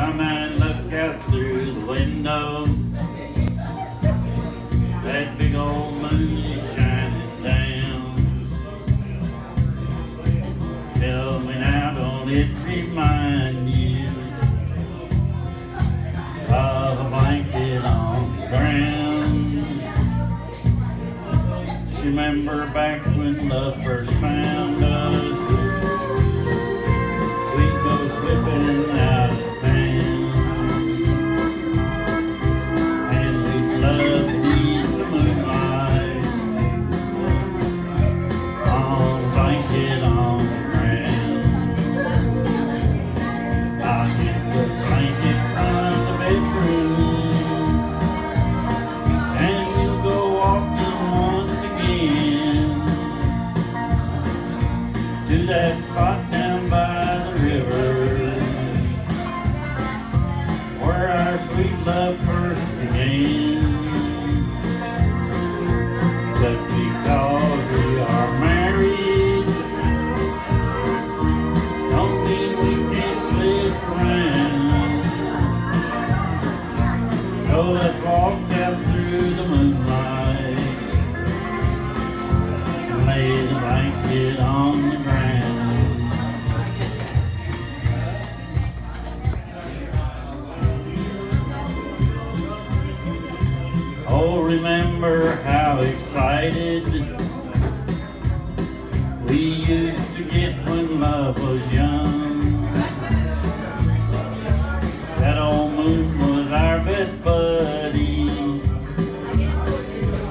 Come and look out through the window. That big old moon is shining down. Tell me now, don't it remind you of a blanket on the ground? Remember back when love first found Oh, remember how excited we used to get when love was young. That old moon was our best buddy.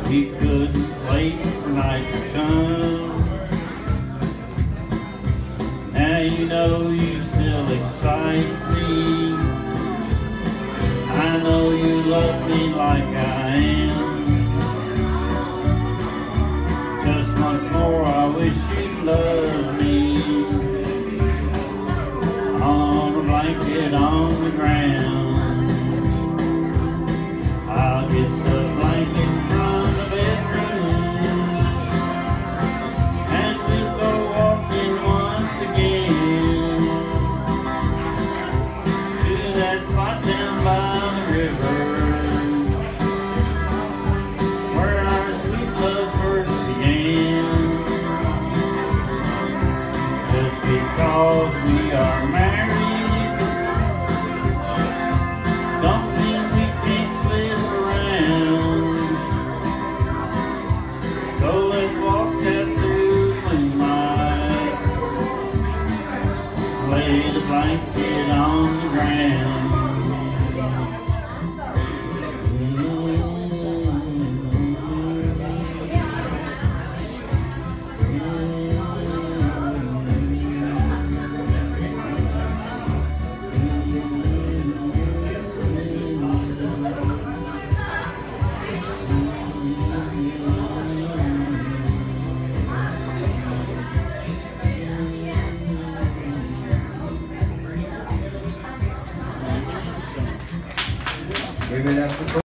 We couldn't wait for night to come. You know you still excite me. I know you love me like I am. Just once more, I wish you'd love me. On a blanket on the ground. Because we are married, primeras